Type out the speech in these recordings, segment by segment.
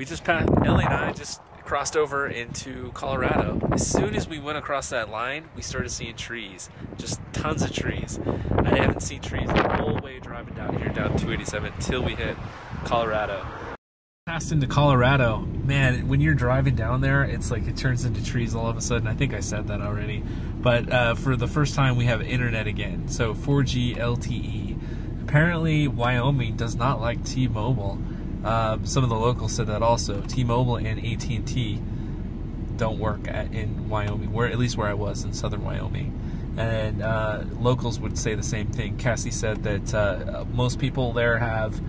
we just passed, Ellie and I just crossed over into Colorado. As soon as we went across that line, we started seeing trees. Just tons of trees. I haven't seen trees the whole way driving down here, down 287, till we hit Colorado. Passed into Colorado. Man, when you're driving down there, it's like it turns into trees all of a sudden. I think I said that already. But uh, for the first time, we have internet again. So 4G LTE. Apparently, Wyoming does not like T-Mobile. Uh, some of the locals said that also. T-Mobile and AT&T don't work at, in Wyoming, where at least where I was in southern Wyoming. And uh, locals would say the same thing. Cassie said that uh, most people there have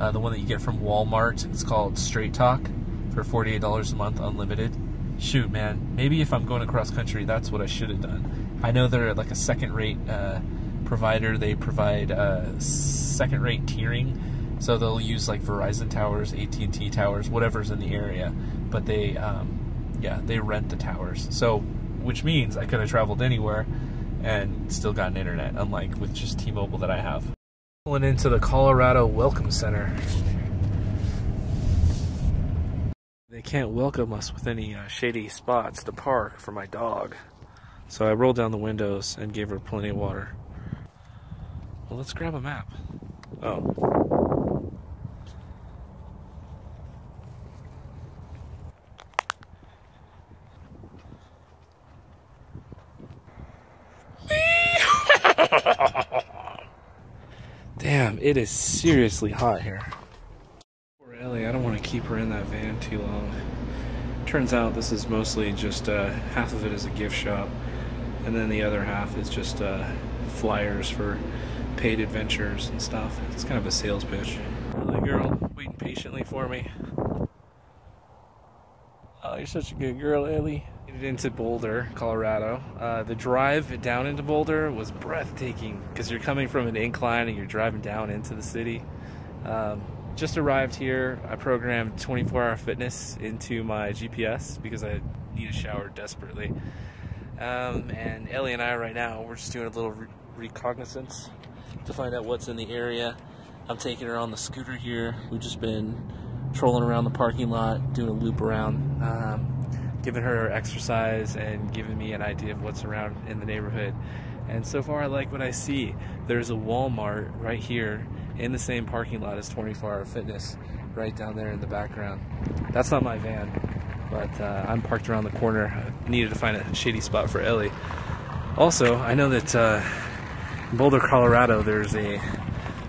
uh, the one that you get from Walmart. It's called Straight Talk for $48 a month, unlimited. Shoot, man, maybe if I'm going across country, that's what I should have done. I know they're like a second-rate uh, provider. They provide uh, second-rate tiering so they'll use like Verizon towers, AT&T towers, whatever's in the area, but they, um, yeah, they rent the towers. So, which means I could have traveled anywhere and still gotten internet, unlike with just T-Mobile that I have. Pulling into the Colorado Welcome Center. They can't welcome us with any uh, shady spots to park for my dog. So I rolled down the windows and gave her plenty of water. Well, let's grab a map. Oh. Damn, it is seriously hot here. Poor Ellie, I don't want to keep her in that van too long. Turns out this is mostly just uh, half of it is a gift shop, and then the other half is just uh, flyers for paid adventures and stuff. It's kind of a sales pitch. Ellie girl, waiting patiently for me. Oh, you're such a good girl, Ellie. Into Boulder, Colorado. Uh, the drive down into Boulder was breathtaking because you're coming from an incline and you're driving down into the city. Um, just arrived here. I programmed 24 hour fitness into my GPS because I need a shower desperately. Um, and Ellie and I, right now, we're just doing a little re reconnaissance to find out what's in the area. I'm taking her on the scooter here. We've just been trolling around the parking lot, doing a loop around, um, giving her exercise and giving me an idea of what's around in the neighborhood. And so far, I like what I see. There's a Walmart right here in the same parking lot as 24 Hour Fitness, right down there in the background. That's not my van, but uh, I'm parked around the corner. I needed to find a shady spot for Ellie. Also, I know that uh, in Boulder, Colorado, there's a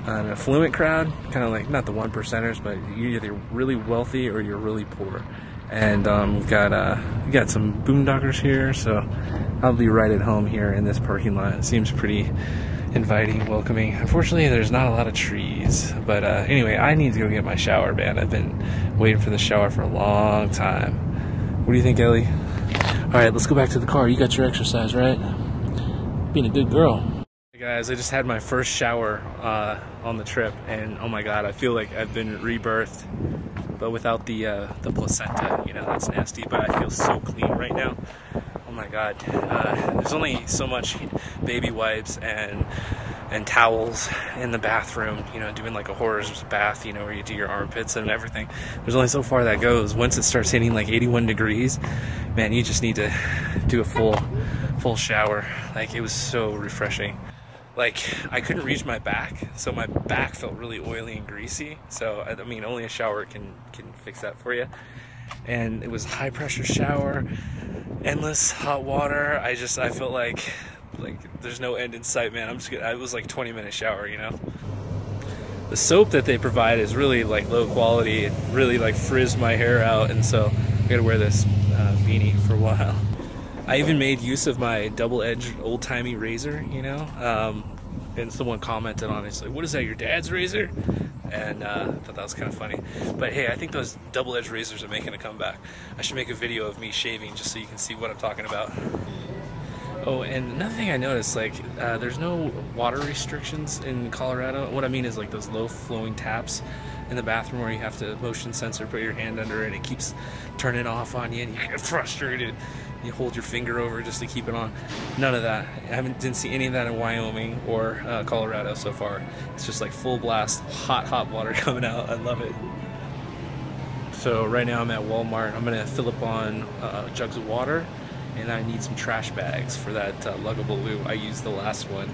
an affluent crowd, kind of like not the one percenters, but you're either really wealthy or you're really poor. And um, we've got uh, we got some boondockers here, so I'll be right at home here in this parking lot. It seems pretty inviting, welcoming. Unfortunately, there's not a lot of trees, but uh, anyway, I need to go get my shower, man. I've been waiting for the shower for a long time. What do you think, Ellie? All right, let's go back to the car. You got your exercise, right? Being a good girl guys, I just had my first shower uh, on the trip, and oh my god, I feel like I've been rebirthed, but without the uh, the placenta. You know, that's nasty, but I feel so clean right now. Oh my god, uh, there's only so much baby wipes and and towels in the bathroom. You know, doing like a horror's bath. You know, where you do your armpits and everything. There's only so far that goes. Once it starts hitting like 81 degrees, man, you just need to do a full full shower. Like it was so refreshing like I couldn't reach my back, so my back felt really oily and greasy. So I mean, only a shower can can fix that for you. And it was high pressure shower, endless hot water. I just I felt like like there's no end in sight, man. I'm just I was like 20 minute shower, you know. The soap that they provide is really like low quality. It really like frizzed my hair out, and so I gotta wear this uh, beanie for a while. I even made use of my double-edged old-timey razor, you know. Um, and someone commented on it, it's like, "What is that? Your dad's razor?" And uh, I thought that was kind of funny. But hey, I think those double-edged razors are making a comeback. I should make a video of me shaving just so you can see what I'm talking about. Oh, and another thing I noticed, like, uh, there's no water restrictions in Colorado. What I mean is like those low-flowing taps in the bathroom where you have to motion sensor, put your hand under it, and it keeps turning off on you, and you get frustrated you hold your finger over just to keep it on. None of that. I haven't didn't see any of that in Wyoming or uh, Colorado so far. It's just like full blast, hot, hot water coming out. I love it. So right now I'm at Walmart. I'm gonna fill up on uh, jugs of water, and I need some trash bags for that uh, luggable loo. I used the last one,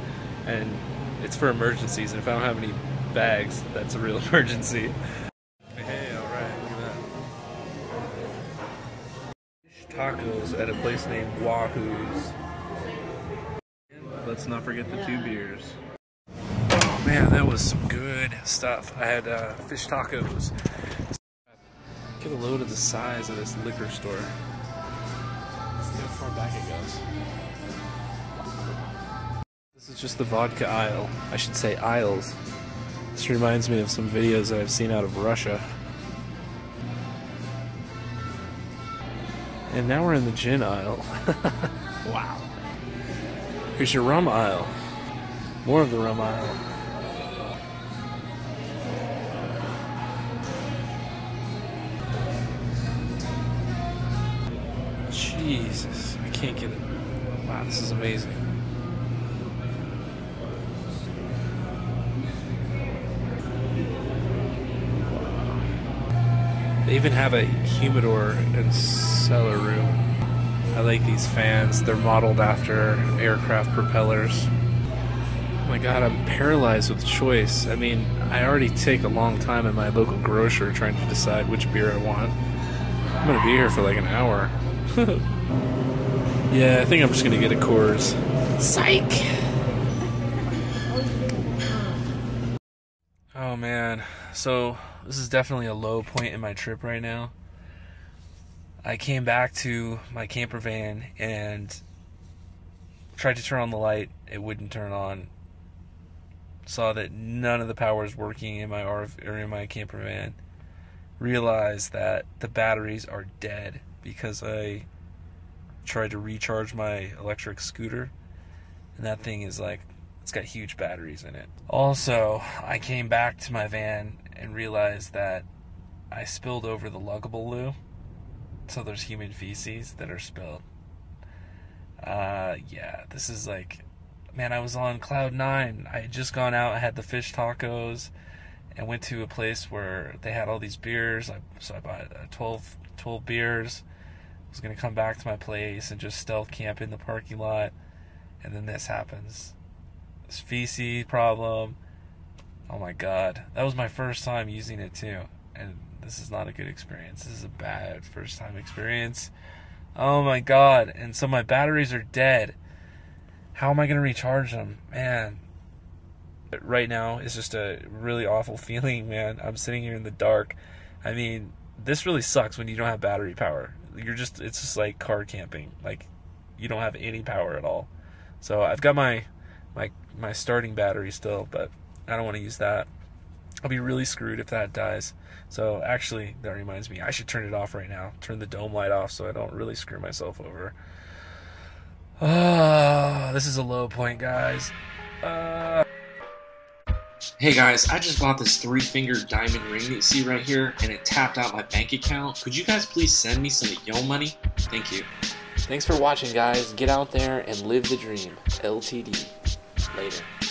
and it's for emergencies. And if I don't have any bags, that's a real emergency. Hey, all right, look at that. Tacos at a place named Wahoo's. Let's not forget the two beers. Oh man, that was some good stuff. I had uh, fish tacos. Get a load of the size of this liquor store. See how far back it goes. This is just the vodka aisle. I should say aisles. This reminds me of some videos that I've seen out of Russia. And now we're in the gin aisle. wow. Here's your rum aisle. More of the rum aisle. Jesus, I can't get it. Wow, this is amazing. They even have a humidor and cellar room. I like these fans. They're modeled after aircraft propellers. Oh my god, I'm paralyzed with choice. I mean, I already take a long time in my local grocer trying to decide which beer I want. I'm gonna be here for like an hour. yeah, I think I'm just gonna get a Coors. Psych! Oh man, so this is definitely a low point in my trip right now. I came back to my camper van and tried to turn on the light. It wouldn't turn on. Saw that none of the power is working in my RV or in my camper van. Realized that the batteries are dead because I tried to recharge my electric scooter, and that thing is like it's got huge batteries in it. Also, I came back to my van and realized that I spilled over the luggable loo. So there's human feces that are spilled. Uh, yeah, this is like, man, I was on cloud nine. I had just gone out, I had the fish tacos, and went to a place where they had all these beers. I, so I bought uh, 12, 12 beers. I was gonna come back to my place and just stealth camp in the parking lot, and then this happens. Feces problem. Oh my god, that was my first time using it too, and this is not a good experience. This is a bad first time experience. Oh my god. And so my batteries are dead. How am I going to recharge them? Man. Right now it's just a really awful feeling, man. I'm sitting here in the dark. I mean, this really sucks when you don't have battery power. You're just it's just like car camping. Like you don't have any power at all. So I've got my my my starting battery still, but I don't want to use that. I'll be really screwed if that dies. So actually, that reminds me, I should turn it off right now. Turn the dome light off so I don't really screw myself over. Ah, oh, this is a low point, guys. Uh... Hey guys, I just bought this three finger diamond ring that you see right here, and it tapped out my bank account. Could you guys please send me some of yo money? Thank you. Thanks for watching, guys. Get out there and live the dream. LTD. Later.